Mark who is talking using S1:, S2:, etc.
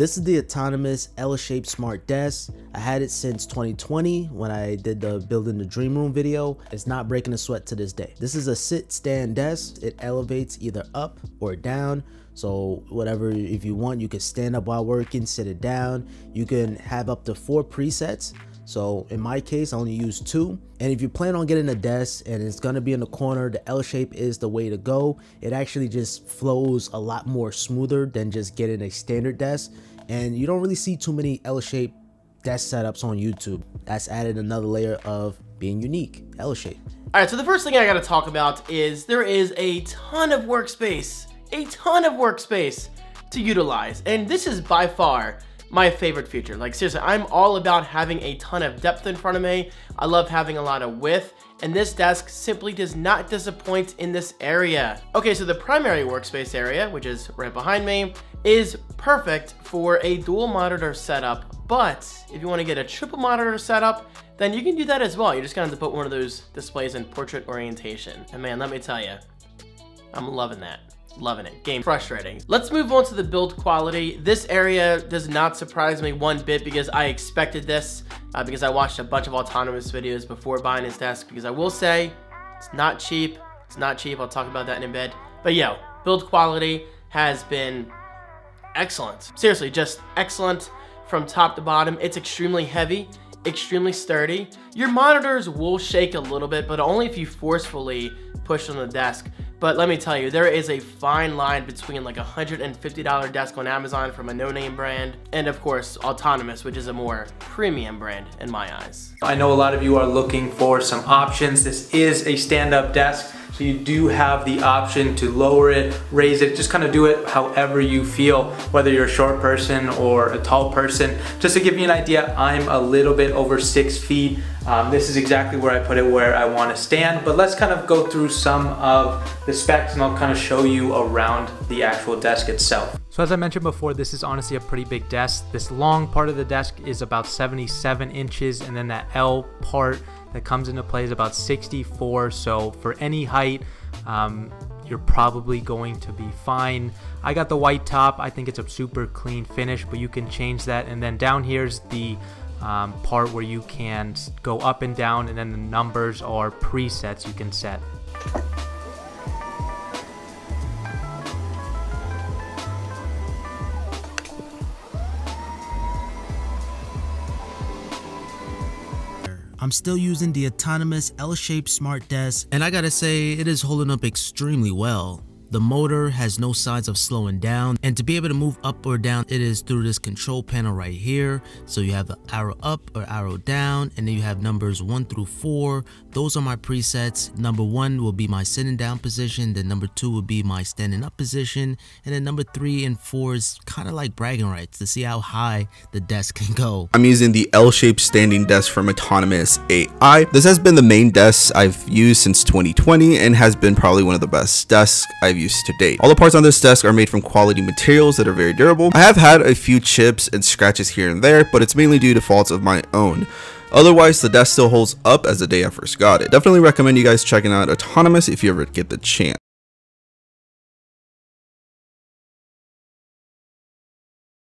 S1: This is the autonomous L-shaped smart desk. I had it since 2020 when I did the building the dream room video. It's not breaking a sweat to this day. This is a sit stand desk. It elevates either up or down. So whatever, if you want, you can stand up while working, sit it down. You can have up to four presets. So in my case, I only use two. And if you plan on getting a desk and it's gonna be in the corner, the L shape is the way to go. It actually just flows a lot more smoother than just getting a standard desk. And you don't really see too many L shape desk setups on YouTube. That's added another layer of being unique, L shape.
S2: All right, so the first thing I gotta talk about is there is a ton of workspace, a ton of workspace to utilize. And this is by far my favorite feature. Like seriously, I'm all about having a ton of depth in front of me. I love having a lot of width and this desk simply does not disappoint in this area. Okay, so the primary workspace area, which is right behind me, is perfect for a dual monitor setup, but if you wanna get a triple monitor setup, then you can do that as well. You're just gonna have to put one of those displays in portrait orientation. And man, let me tell you, I'm loving that. Loving it. Game frustrating. Let's move on to the build quality. This area does not surprise me one bit because I expected this uh, because I watched a bunch of autonomous videos before buying this desk because I will say it's not cheap. It's not cheap. I'll talk about that in a bit. But yo, build quality has been excellent. Seriously, just excellent from top to bottom. It's extremely heavy extremely sturdy. Your monitors will shake a little bit, but only if you forcefully push on the desk. But let me tell you, there is a fine line between like a $150 desk on Amazon from a no-name brand, and of course, Autonomous, which is a more premium brand in my eyes.
S3: I know a lot of you are looking for some options. This is a stand-up desk. So you do have the option to lower it, raise it, just kind of do it however you feel, whether you're a short person or a tall person. Just to give you an idea, I'm a little bit over six feet. Um, this is exactly where I put it where I want to stand, but let's kind of go through some of the specs and I'll kind of show you around the actual desk itself. So as I mentioned before, this is honestly a pretty big desk. This long part of the desk is about 77 inches and then that L part that comes into play is about 64 so for any height um, you're probably going to be fine. I got the white top. I think it's a super clean finish but you can change that. And then down here's the um, part where you can go up and down and then the numbers are presets you can set
S1: I'm still using the autonomous L-shaped smart desk and I gotta say it is holding up extremely well. The motor has no signs of slowing down and to be able to move up or down it is through this control panel right here. So you have the arrow up or arrow down and then you have numbers 1 through 4. Those are my presets. Number 1 will be my sitting down position, then number 2 will be my standing up position and then number 3 and 4 is kind of like bragging rights to see how high the desk can go.
S4: I'm using the L-shaped standing desk from Autonomous AI. This has been the main desk I've used since 2020 and has been probably one of the best desks I've used to date. All the parts on this desk are made from quality materials that are very durable. I have had a few chips and scratches here and there, but it's mainly due to faults of my own. Otherwise, the desk still holds up as the day I first got it. Definitely recommend you guys checking out Autonomous if you ever get the chance.